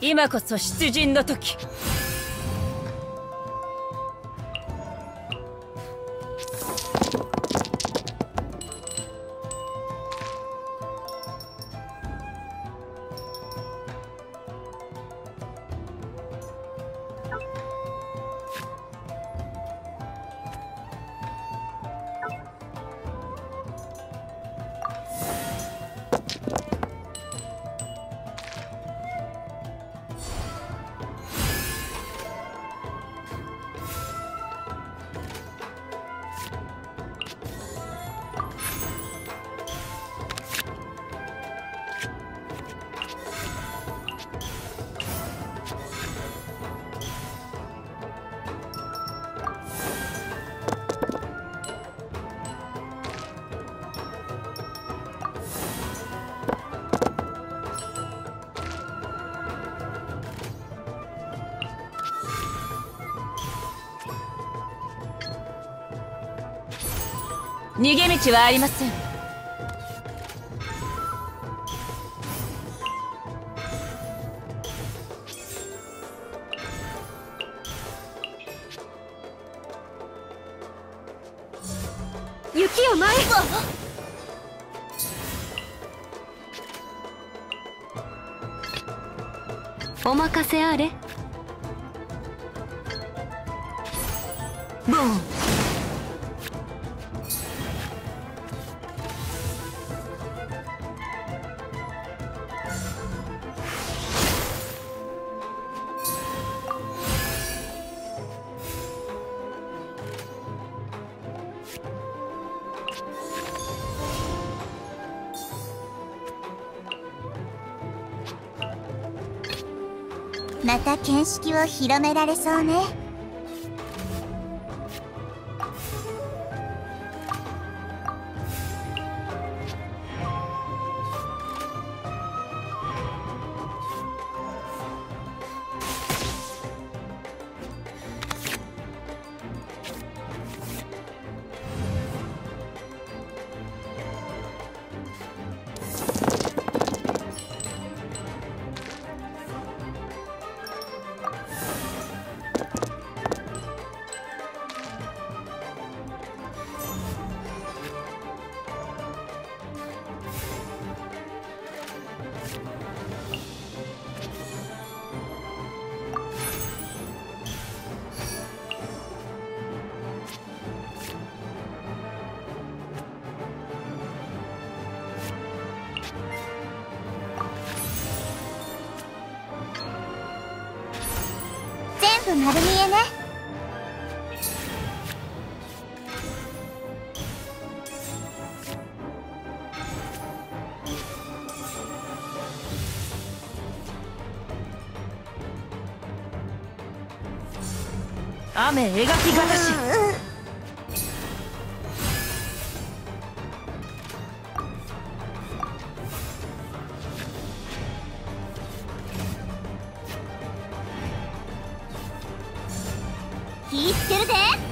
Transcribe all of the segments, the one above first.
今こそ出陣の時。逃げ道はありません。雪を前へお任せあれ。ボン。また見識を広められそうね。丸見えね。雨描きがたし、うんうん気ぃつけるぜ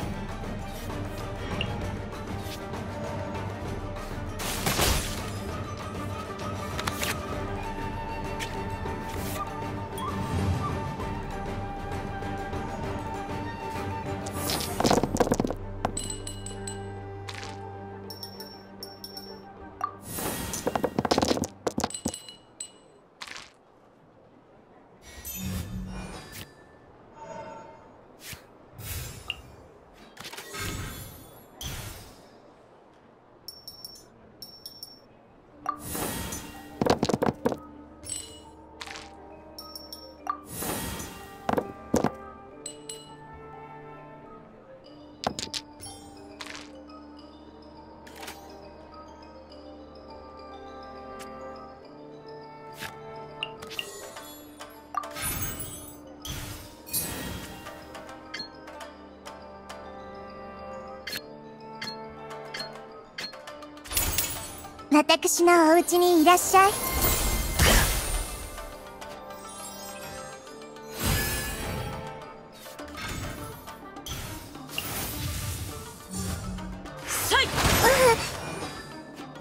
私のお家にいらっしゃい。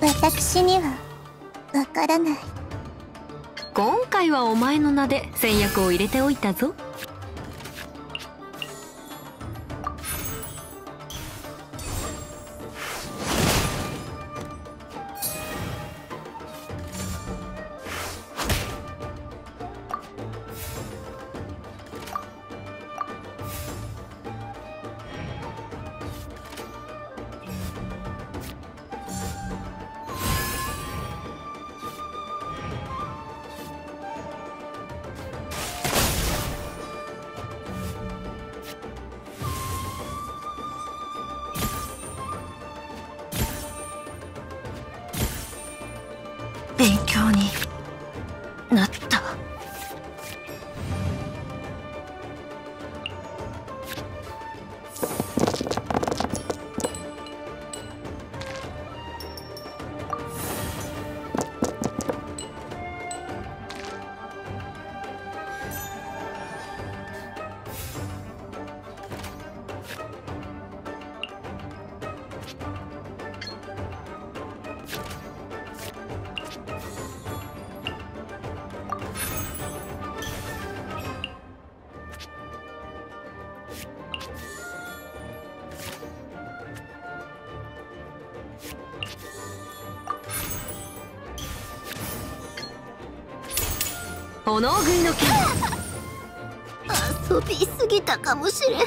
私にはわからない。今回はお前の名で戦略を入れておいたぞ炎食いの剣。遊びすぎたかもしれん。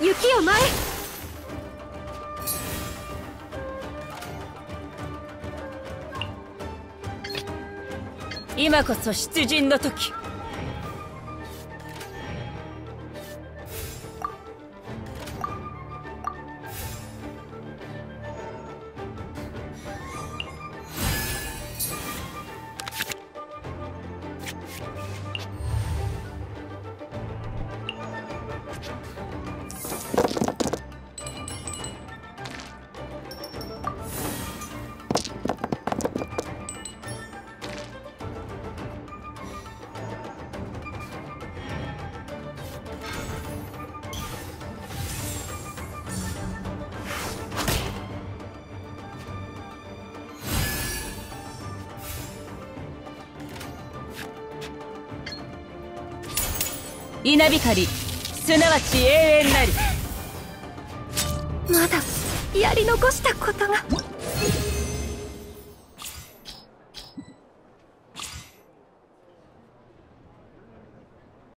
雪よ舞今こそ出陣の時稲光すなわち永遠なり。まだやり残したことが。